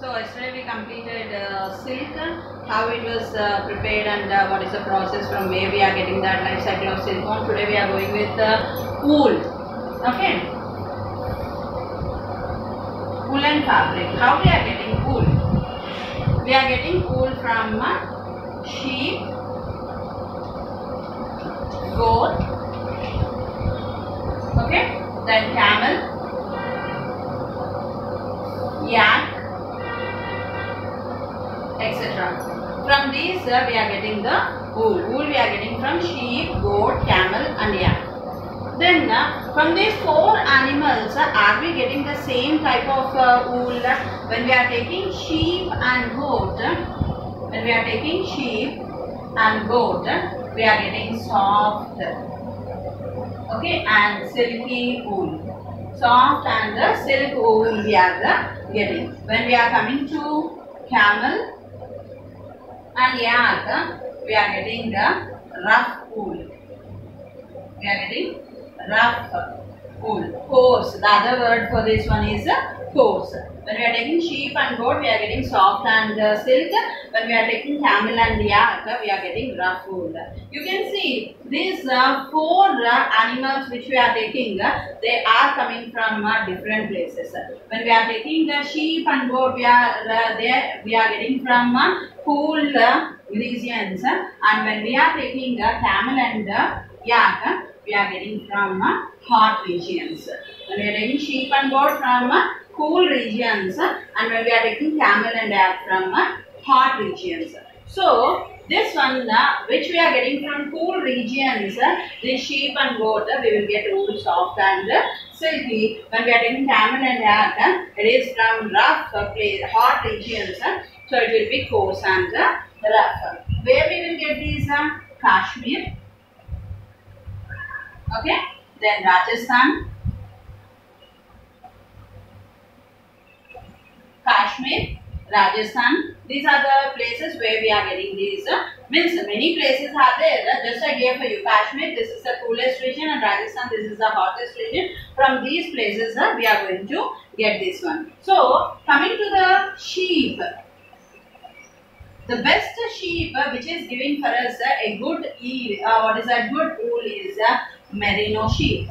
So yesterday we completed uh, silk, how it was uh, prepared and uh, what is the process from where we are getting that life cycle of silicone. Today we are going with uh, wool. Okay. Woolen fabric. How we are getting wool? We are getting wool from uh, sheep, goat, okay, then camel, yak, From these uh, we are getting the wool. Wool we are getting from sheep, goat, camel and yak. Then uh, from these four animals uh, are we getting the same type of uh, wool when we are taking sheep and goat uh, when we are taking sheep and goat uh, we are getting soft okay and silky wool soft and uh, silk wool we are uh, getting when we are coming to camel and yak we are getting the rough wool we are getting rough wool coarse the other word for this one is coarse when we are taking sheep and goat we are getting soft and uh, silk when we are taking camel and yak uh, we are getting rough wool you can see these uh, four uh, animals which we are taking uh, they are coming from uh, different places when we are taking the sheep and goat we are uh, there we are getting from uh, cool uh, regions uh, and when we are taking uh, camel and uh, yak uh, we are getting from uh, hot regions when we are taking sheep and goat from uh, cool regions uh, and when we are taking camel and yak from uh, hot regions. So this one uh, which we are getting from cool regions this sheep and goat we will get wool soft and silky. When we are taking camel and uh, it is from rough place hot regions so it will be coarse and rough. Where we will get these kashmir? Okay then rajasthan kashmir Rajasthan. These are the places where we are getting these. Uh, means many places are there. Uh, just I gave for you Kashmir. This is the coolest region, and Rajasthan. This is the hottest region. From these places, uh, we are going to get this one. So coming to the sheep. The best sheep which is giving for us a good what is that good wool is a merino sheep.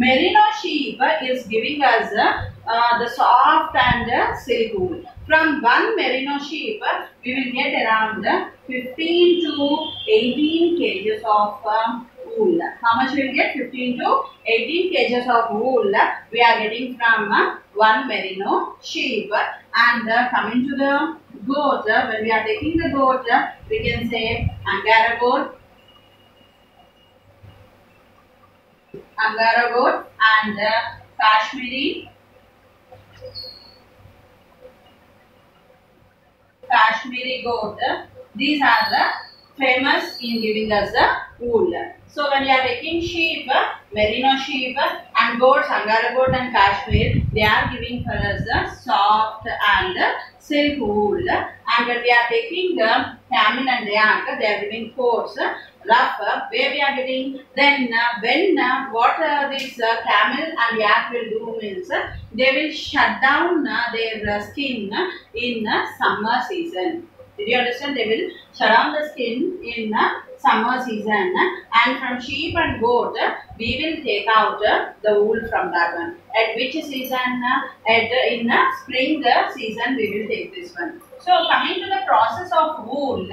Merino sheep is giving us uh, the soft and uh, silk wool. From one merino sheep, uh, we will get around uh, 15 to 18 kgs of uh, wool. How much we will get? 15 to 18 kgs of wool we are getting from uh, one merino sheep. And uh, coming to the goat, uh, when we are taking the goat, uh, we can say Angora goat, Angora goat and uh, Kashmiri Kashmiri goat. These are the famous in giving us the wool. So when you are taking sheep, merino sheep and goats, Angora goat and cashmere, they are giving for us soft and silk wool. And when we are taking the camel and yak, they are giving coarse, rough. Where we are getting then uh, when uh, what uh, this uh, camel and yak will do means uh, they will shut down uh, their uh, skin uh, in uh, summer season. Did you understand? They will surround the skin in uh, summer season and from sheep and goat we will take out the wool from that one. At which season? At in uh, spring season we will take this one. So coming to the process of wool.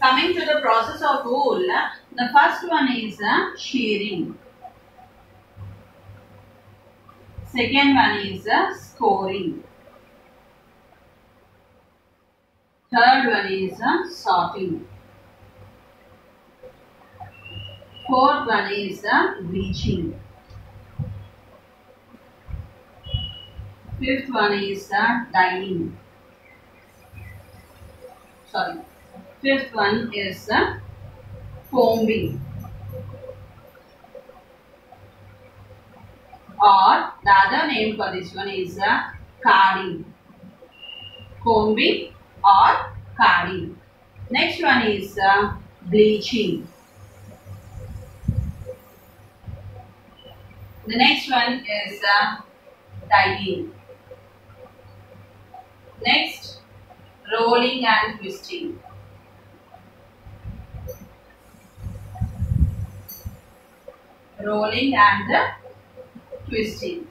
Coming to the process of wool, the first one is uh, shearing. Second one is uh, scoring. Third one is uh, sorting. Fourth one is uh, bleaching. Fifth one is uh, dyeing. Sorry. Fifth one is uh, foaming. Or the other name for this one is uh, carding. Combing or carding. Next one is uh, bleaching. The next one is uh, dyeing. Next, rolling and twisting. Rolling and uh, twisting.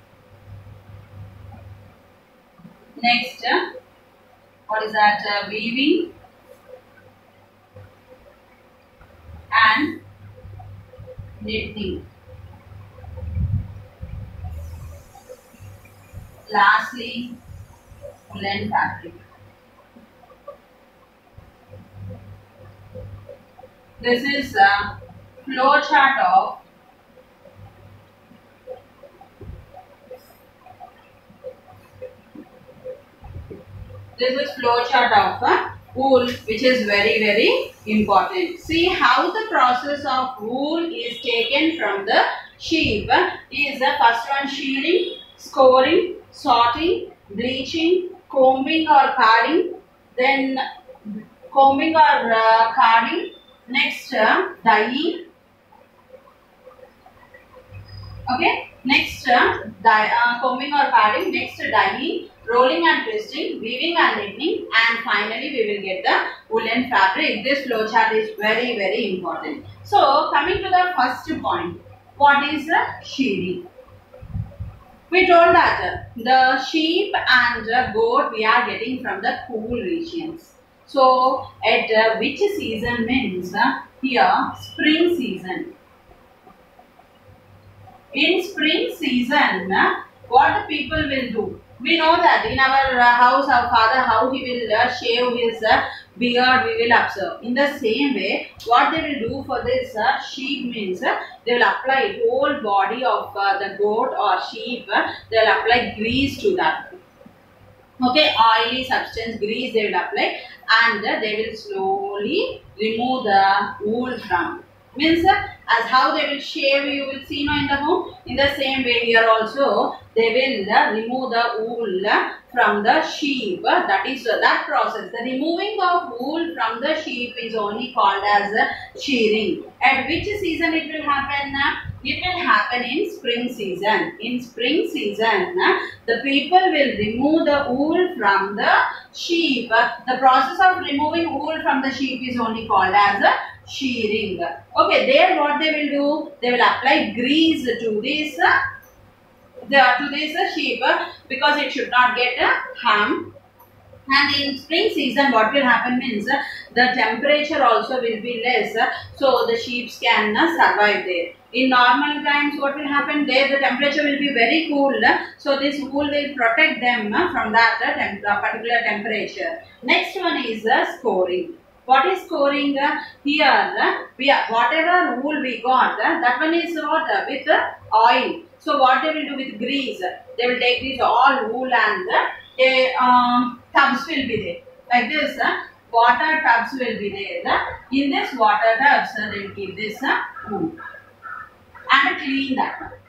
Next, uh, what is that? Uh, weaving and knitting. Lastly, woolen fabric. This is a flow chart of this is flow chart of a wool which is very very important. See how the process of wool is taken from the sheep is the first one shearing, scoring, sorting, bleaching, combing or carding, then combing or uh, carding, next uh, dyeing, okay, next uh, uh, combing or padding. next dyeing, rolling and twisting, weaving and knitting and finally we will get the woolen fabric. This flow chart is very very important. So coming to the first point, what is the shearing? We told that the sheep and the goat we are getting from the cool regions. So at uh, which season means uh, here spring season. In spring season, what the people will do? We know that in our uh, house, our father, how he will uh, shave his uh, beard, we will observe. In the same way, what they will do for this sheep means they will apply whole body of the goat or sheep, they will apply grease to that. Okay, oily substance, grease they will apply and they will slowly remove the wool from. Means uh, as how they will shave, you will see now in the home. In the same way here also, they will uh, remove the wool uh, from the sheep. Uh, that is uh, that process. The removing of wool from the sheep is only called as uh, shearing. At which season it will happen? It will happen in spring season. In spring season, the people will remove the wool from the sheep. The process of removing wool from the sheep is only called as shearing. Okay, there what they will do? They will apply grease to this uh, to this uh, sheep because it should not get uh, harm. And in spring season, what will happen means uh, the temperature also will be less, uh, so the sheep can survive there. In normal times, what will happen there? The temperature will be very cool, so this wool will protect them from that particular temperature. Next one is scoring. What is scoring? Uh, here, uh, we are, whatever wool we got, uh, that one is what uh, with uh, oil. So what they will do with grease? They will take this all wool and uh, a um, tubs will be there like this. Water tubs will be there. In this water tubs, they will keep this wool and clean that.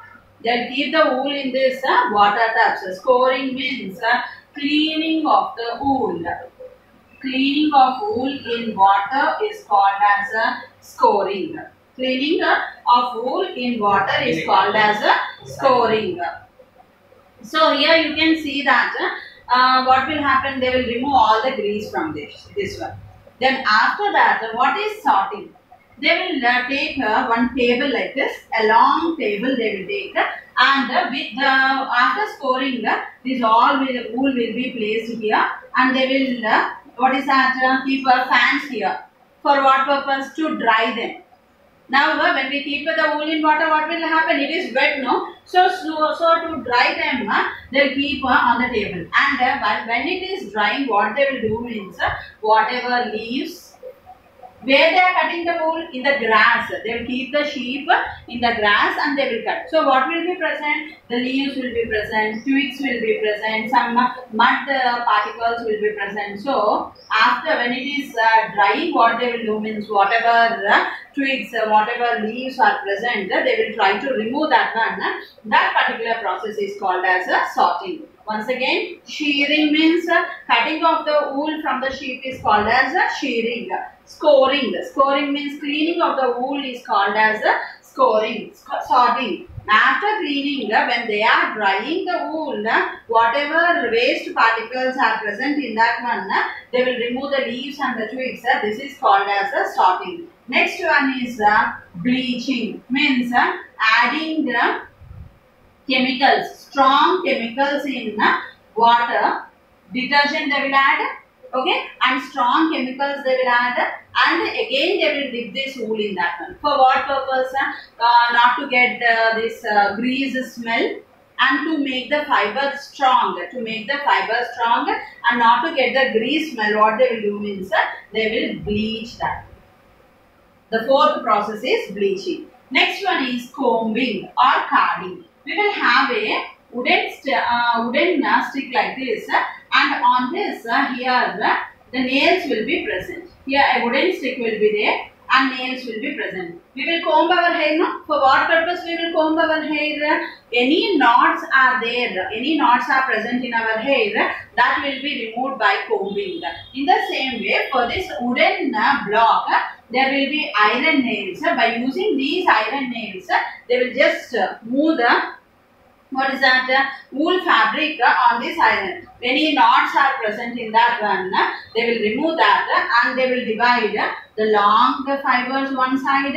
They'll keep the wool in this water tubs. Scoring means cleaning of the wool. Cleaning of wool in water is called as a scoring. Cleaning of wool in water is called as a scoring. So here you can see that uh, what will happen, they will remove all the grease from this, this one. Then after that, what is sorting? They will uh, take uh, one table like this, a long table they will take and with the, after scoring, this all will, wool will be placed here and they will, uh, what is that, keep uh, fans here. For what purpose? To dry them. Now, when we keep the wool in water, what will happen? It is wet, no? So, so, so to dry them, uh, they'll keep uh, on the table. And uh, when- when it is drying, what they will do means, uh, whatever leaves, where they are cutting the wool? In the grass. They will keep the sheep in the grass and they will cut. So what will be present? The leaves will be present twigs will be present some uh, mud uh, particles will be present. So after when it is uh, drying what they will do means whatever uh, twigs uh, whatever leaves are present uh, they will try to remove that one. Uh, that particular process is called as a sorting Once again, shearing means uh, cutting of the wool from the sheep is called as uh, shearing. Scoring. Scoring means cleaning of the wool is called as uh, scoring. Sc- sorting. After cleaning, uh, when they are drying the wool, uh, whatever waste particles are present in that one, uh, they will remove the leaves and the twigs. uh, This is called as a sorting. Next one is uh, bleaching. Means uh, adding the chemicals, strong chemicals in uh, water, detergent they will add, okay, and strong chemicals they will add, and again they will dip this wool in that one. For what purpose? Uh, not to get this uh, grease smell and to make the fiber strong, to make the fiber strong and not to get the grease smell, what they will do means uh, they will bleach that. The fourth process is bleaching. Next one is combing or carding. We will have a wooden, uh, wooden uh, stick like this and on this uh, here uh, the nails will be present. Here a wooden stick will be there and nails will be present. We will comb our hair no? For what purpose we will comb our hair? Any knots are there, any knots are present in our hair that will be removed by combing. In the same way for this wooden block there will be iron nails. By using these iron nails they will just move the what is that? Wool fabric on this iron any knots are present in that one they will remove that and they will divide the long fibers one side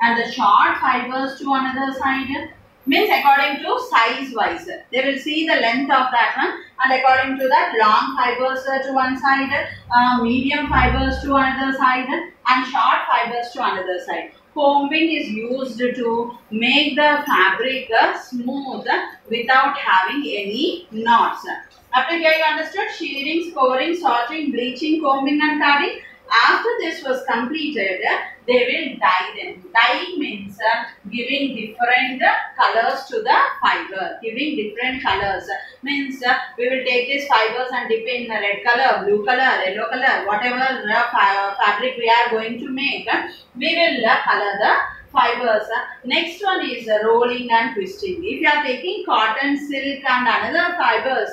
and the short fibers to another side. Means according to size wise they will see the length of that one and according to that long fibers to one side uh, medium fibers to another side and short fibers to another side combing is used to make the fabric uh, smooth without having any knots. Up to here you understood shearing, scoring, sorting, bleaching, combing and carding. After this was completed, they will dye them. Dyeing means uh, giving different colors to the fiber. Giving different colors means uh, we will take these fibers and dip in red color, blue color, yellow color, whatever uh, fabric we are going to make. we will color the fibers. Next one is rolling and twisting. If you are taking cotton, silk and another fibers,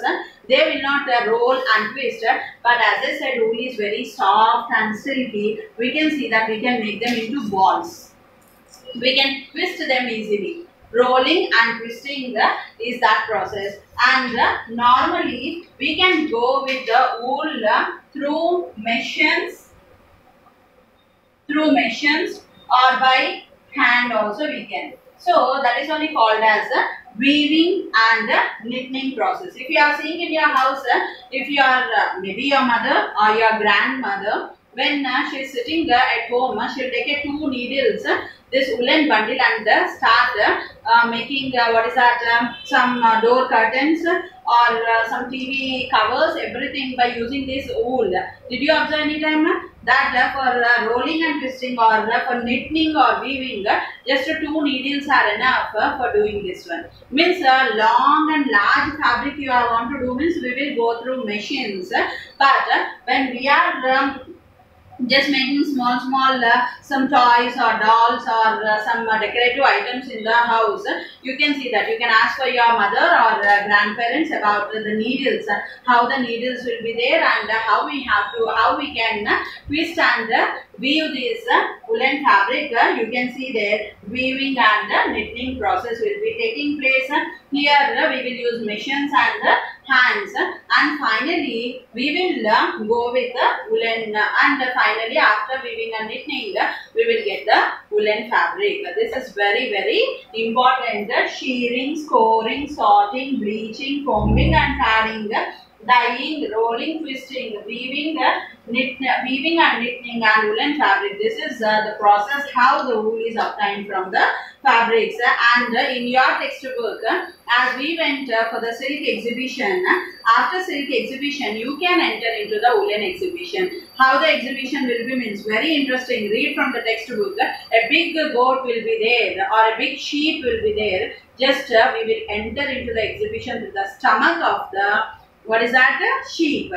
they will not uh, roll and twist. uh, But as I said, wool is very soft and silky. We can see that we can make them into balls. We can twist them easily. Rolling and twisting uh, is that process. And uh, normally we can go with the wool uh, through machines through machines or by hand also we can. So that is only called as a weaving and a knitting process. If you are seeing in your house, uh, if you are uh, maybe your mother or your grandmother, when uh, she is sitting uh, at home, uh, she will take two needles, uh, this woolen bundle and uh, start uh, uh, making uh, what is that, um, some uh, door curtains uh, or uh, some TV covers, everything by using this wool. Did you observe any time? That for uh, rolling and twisting or for knitting or weaving, uh, just two needles are enough uh, for doing this one. Means uh, long and large fabric you are want to do means we will go through machines. but when we are um, just making small small uh, some toys or dolls or uh, some uh, decorative items in the house. You can see that. You can ask for your mother or uh, grandparents about the needles uh, how the needles will be there and how we have to how we can uh, twist and weave this uh, woolen fabric uh, you can see there weaving and uh, knitting process will be taking place uh. here uh, we will use machines and uh, hands and finally we will go with the woolen and finally after weaving and knitting we will get the woolen fabric. This is very very important shearing scoring sorting bleaching combing and carding uh, dyeing rolling twisting weaving uh, knit, weaving and knitting and woolen fabric. This is uh, the process how the wool is obtained from the fabrics. Uh, and uh, in your textbook uh, as we went uh, for the silk exhibition uh, after silk exhibition you can enter into the woolen exhibition. How the exhibition will be means very interesting. Read from the textbook. Uh, a big goat will be there or a big sheep will be there. Just uh, we will enter into the exhibition with the stomach of the what is that sheep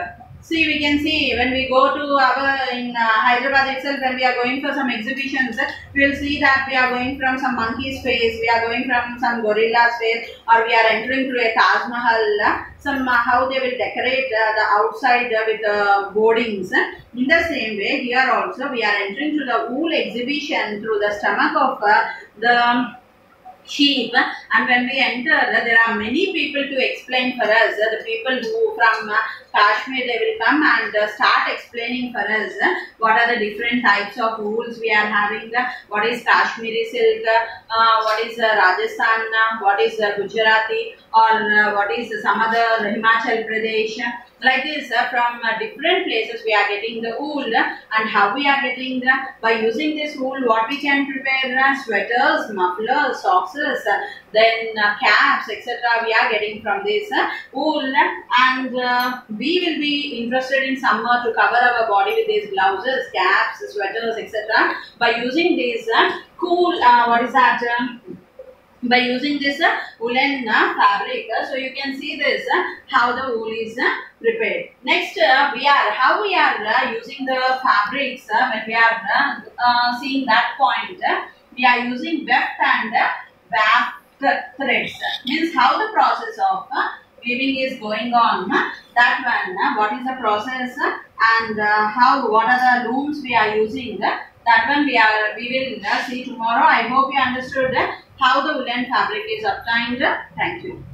See, we can see when we go to our in uh, Hyderabad itself, when we are going for some exhibitions, we will see that we are going from some monkey's face, we are going from some gorilla's face, or we are entering through a Taj Mahal. uh, Some uh, how they will decorate uh, the outside uh, with uh, boardings. In the same way, here also we are entering through the wool exhibition through the stomach of uh, the sheep and when we enter there are many people to explain for us. The people who from uh, Kashmir they will come and uh, start explaining for us uh, what are the different types of wools we are having uh, what is Kashmiri silk uh, what is uh, Rajasthan what is Gujarati or what is some other Himachal Pradesh like this uh, from uh, different places we are getting the wool uh, and how we are getting the by using this wool what we can prepare uh, sweaters mufflers socks uh, then uh, caps etc we are getting from this wool and we will be interested in summer to cover our body with these blouses caps sweaters etc by using these uh, cool what is that by using this uh, woolen uh, fabric. uh, so you can see this uh, how the wool is uh, prepared. Next uh, we are how we are using the fabrics when we are seeing that point. we are using weft and uh, weft threads. Means how the process of weaving is going on. that one. what is the process and how what are the looms we are using. That one we are we will uh, see tomorrow. I hope you understood uh, how the woolen fabric is obtained. Thank you.